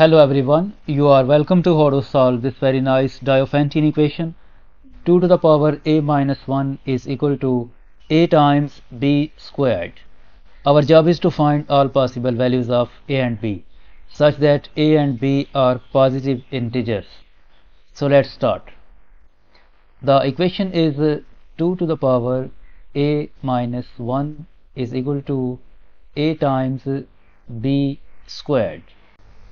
Hello everyone, you are welcome to how to solve this very nice Diophantine equation. 2 to the power a minus 1 is equal to a times b squared. Our job is to find all possible values of a and b such that a and b are positive integers. So let's start. The equation is uh, 2 to the power a minus 1 is equal to a times b squared.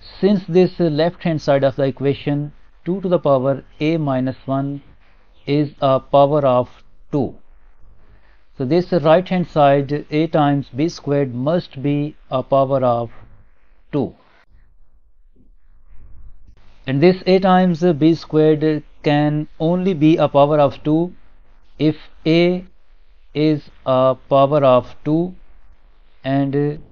Since this left hand side of the equation 2 to the power a minus 1 is a power of 2. So this right hand side a times b squared must be a power of 2. And this a times b squared can only be a power of 2 if a is a power of 2 and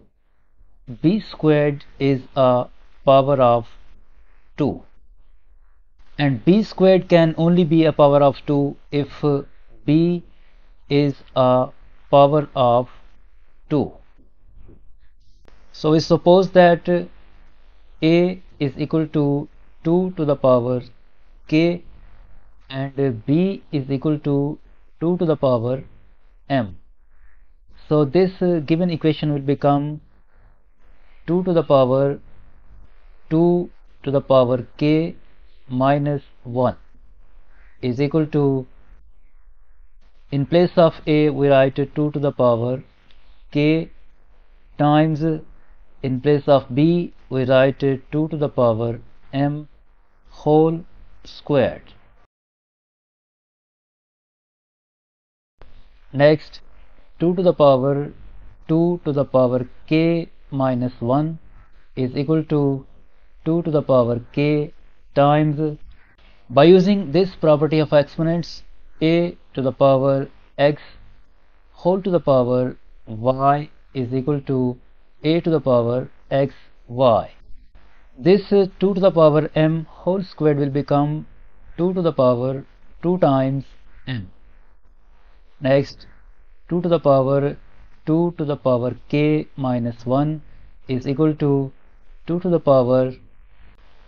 b squared is a power of 2 and b squared can only be a power of 2 if uh, b is a power of 2 so we suppose that uh, a is equal to 2 to the power k and uh, b is equal to 2 to the power m. So this given equation will become 2 to the power 2 to the power k minus 1 is equal to in place of a we write 2 to the power k times in place of b we write 2 to the power m whole squared. Next 2 to the power 2 to the power k minus 1 is equal to 2 to the power k times by using this property of exponents a to the power x whole to the power y is equal to a to the power x y. This 2 to the power m whole squared will become 2 to the power 2 times m. Next 2 to the power 2 to the power k minus 1 is equal to 2 to the power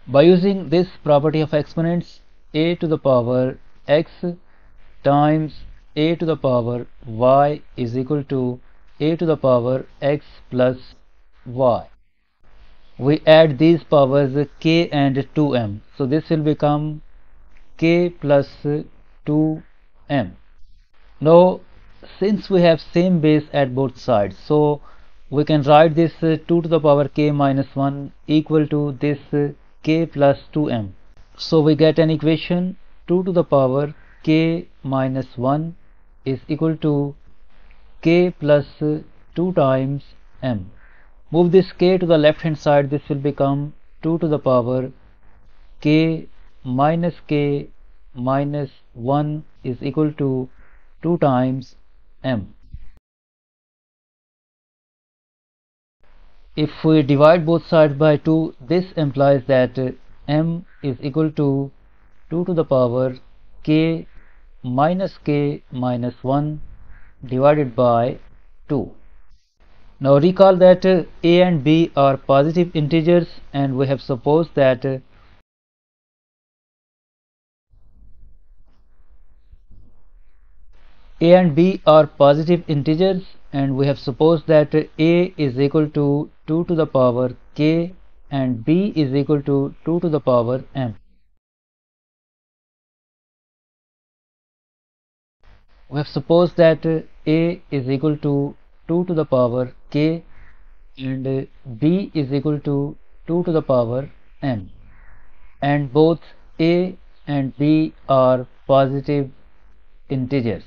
by using this property of exponents, a to the power x times a to the power y is equal to a to the power x plus y. We add these powers k and 2m. So this will become k plus 2m. Now since we have same base at both sides, so we can write this 2 to the power k minus 1 equal to this k plus 2m. So we get an equation 2 to the power k minus 1 is equal to k plus 2 times m. Move this k to the left hand side this will become 2 to the power k minus k minus 1 is equal to 2 times m. if we divide both sides by 2 this implies that uh, m is equal to 2 to the power k minus k minus 1 divided by 2 now recall that uh, a and b are positive integers and we have supposed that uh, a and b are positive integers and we have supposed that a is equal to 2 to the power k and b is equal to 2 to the power m. We have supposed that a is equal to 2 to the power k and b is equal to 2 to the power m and both a and b are positive integers.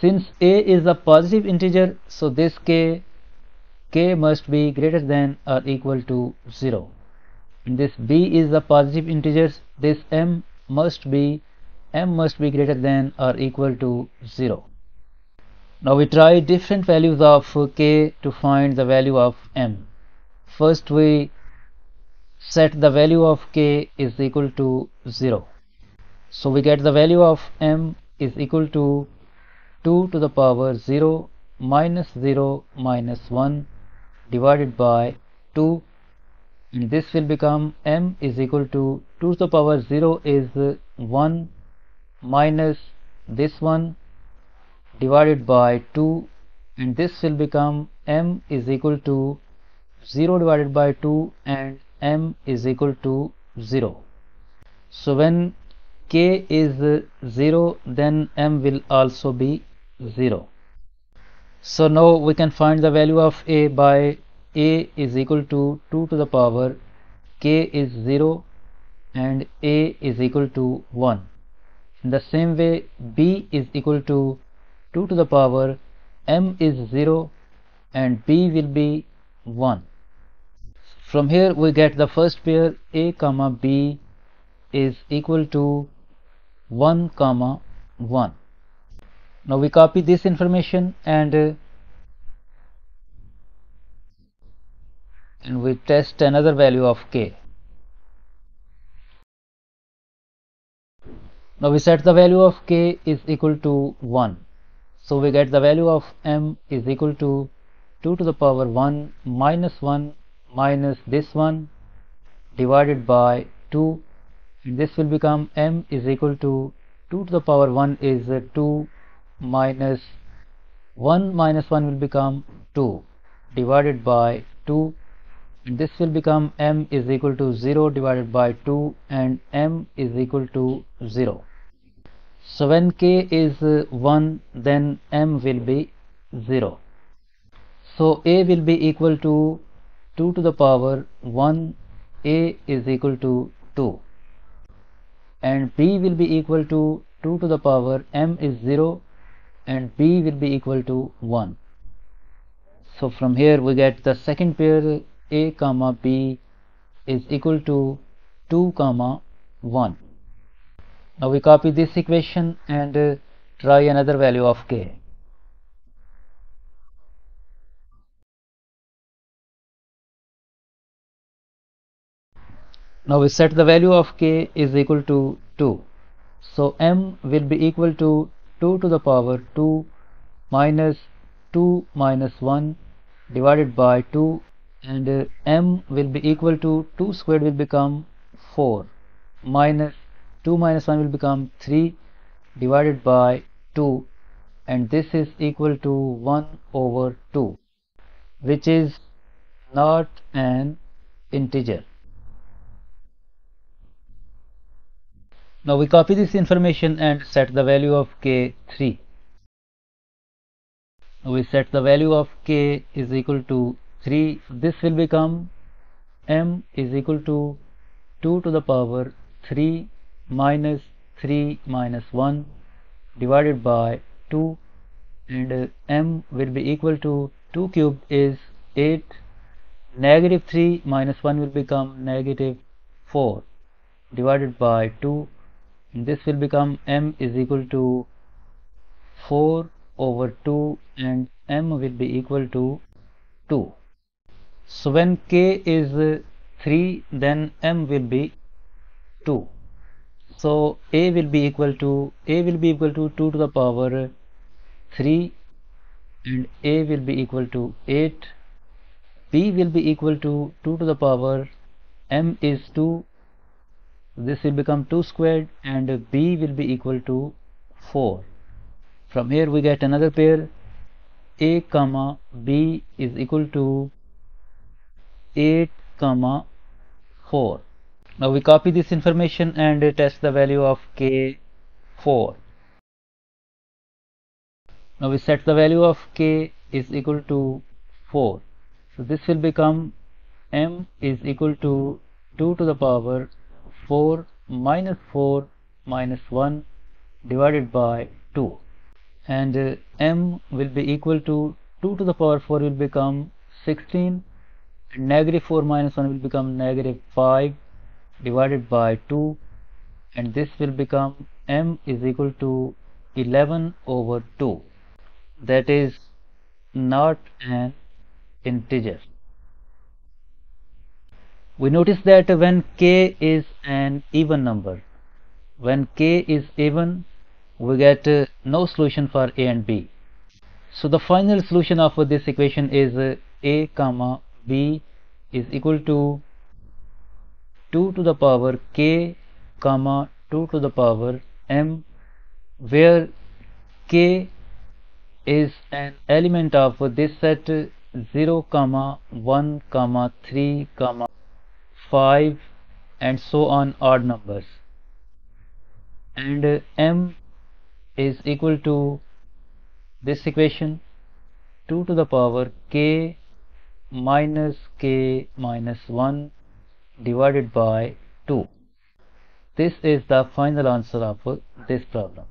Since a is a positive integer, so this k, k must be greater than or equal to 0. And this b is a positive integer, this m must be m must be greater than or equal to 0. Now we try different values of k to find the value of m. First we set the value of k is equal to 0. So we get the value of m is equal to 2 to the power 0 minus 0 minus 1 divided by 2 and this will become m is equal to 2 to the power 0 is 1 minus this one divided by 2 and this will become m is equal to 0 divided by 2 and m is equal to 0 so when k is 0 then m will also be 0 so now we can find the value of a by a is equal to 2 to the power k is 0 and a is equal to 1 in the same way b is equal to 2 to the power m is 0 and b will be 1 from here we get the first pair a comma b is equal to 1 comma 1 now we copy this information and uh, and we test another value of k. Now we set the value of k is equal to 1 so we get the value of m is equal to 2 to the power 1 minus 1 minus this one divided by 2 and this will become m is equal to 2 to the power 1 is 2 minus 1 minus 1 will become 2 divided by 2 and this will become m is equal to 0 divided by 2 and m is equal to 0 so when k is uh, 1 then m will be 0 so a will be equal to 2 to the power 1 a is equal to 2 and b will be equal to 2 to the power m is 0 and b will be equal to 1 so from here we get the second pair a comma b is equal to 2 comma 1 now we copy this equation and uh, try another value of k. Now we set the value of k is equal to 2 so m will be equal to 2 to the power 2 minus 2 minus 1 divided by 2 and uh, m will be equal to 2 squared will become 4 minus 2 minus 1 will become 3 divided by 2 and this is equal to 1 over 2 which is not an integer. Now we copy this information and set the value of k 3. Now we set the value of k is equal to 3. This will become m is equal to 2 to the power 3 minus 3 minus 1 divided by 2 and uh, m will be equal to 2 cubed is 8 negative 3 minus 1 will become negative 4 divided by 2 and this will become m is equal to 4 over 2 and m will be equal to 2 so when k is uh, 3 then m will be 2 so a will be equal to a will be equal to 2 to the power 3 and a will be equal to 8 b will be equal to 2 to the power m is 2 this will become 2 squared and b will be equal to 4 from here we get another pair a comma b is equal to 8 comma 4 now we copy this information and test the value of k4. Now we set the value of k is equal to 4. So this will become m is equal to 2 to the power 4 minus 4 minus 1 divided by 2 and uh, m will be equal to 2 to the power 4 will become 16 and negative 4 minus 1 will become negative 5 divided by 2 and this will become m is equal to 11 over 2 that is not an integer we notice that when k is an even number when k is even we get uh, no solution for a and b. So the final solution of this equation is uh, a comma b is equal to 2 to the power k comma 2 to the power m where k is an element of this set 0 comma 1 comma 3 comma 5 and so on odd numbers. And m is equal to this equation 2 to the power k minus k minus 1 divided by 2 this is the final answer of this problem